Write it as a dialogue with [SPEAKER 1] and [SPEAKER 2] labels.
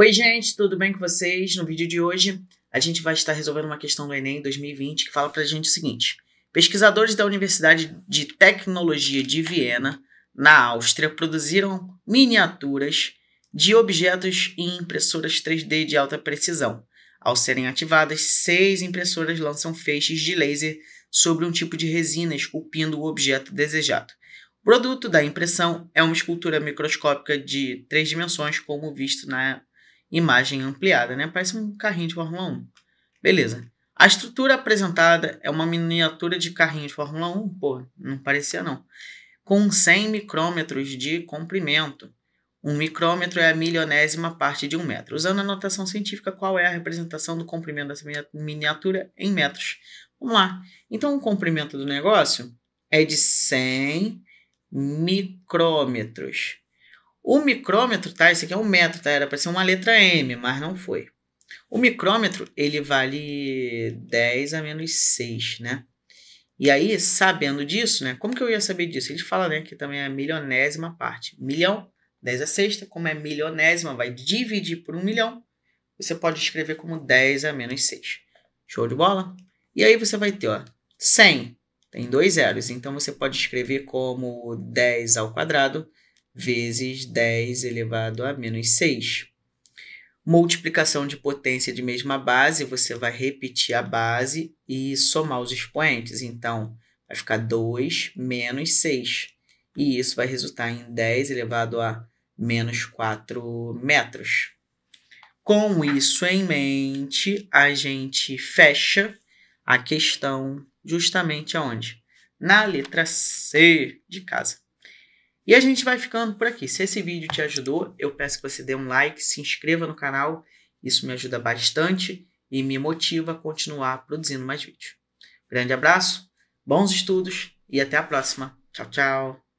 [SPEAKER 1] Oi, gente, tudo bem com vocês? No vídeo de hoje, a gente vai estar resolvendo uma questão do Enem 2020 que fala pra gente o seguinte: pesquisadores da Universidade de Tecnologia de Viena, na Áustria, produziram miniaturas de objetos em impressoras 3D de alta precisão. Ao serem ativadas, seis impressoras lançam feixes de laser sobre um tipo de resina, esculpindo o objeto desejado. O produto da impressão é uma escultura microscópica de três dimensões, como visto na imagem ampliada, né? Parece um carrinho de Fórmula 1. Beleza. A estrutura apresentada é uma miniatura de carrinho de Fórmula 1, pô, não parecia não, com 100 micrômetros de comprimento. Um micrômetro é a milionésima parte de um metro. Usando a notação científica, qual é a representação do comprimento dessa miniatura em metros? Vamos lá. Então, o comprimento do negócio é de 100 micrômetros. O micrômetro, tá? Esse aqui é um metro, tá? Era para ser uma letra M, mas não foi. O micrômetro, ele vale 10 a menos 6, né? E aí, sabendo disso, né? Como que eu ia saber disso? Ele fala, né, que também é a milionésima parte. Milhão, 10 a sexta, como é milionésima, vai dividir por um milhão. Você pode escrever como 10 a menos 6. Show de bola? E aí você vai ter, ó, 100 tem dois zeros, então você pode escrever como 10 ao quadrado vezes 10 elevado a menos 6. Multiplicação de potência de mesma base, você vai repetir a base e somar os expoentes. Então, vai ficar 2 menos 6. E isso vai resultar em 10 elevado a menos 4 metros. Com isso em mente, a gente fecha a questão justamente aonde? Na letra C de casa. E a gente vai ficando por aqui. Se esse vídeo te ajudou, eu peço que você dê um like, se inscreva no canal. Isso me ajuda bastante e me motiva a continuar produzindo mais vídeos. Grande abraço, bons estudos e até a próxima. Tchau, tchau.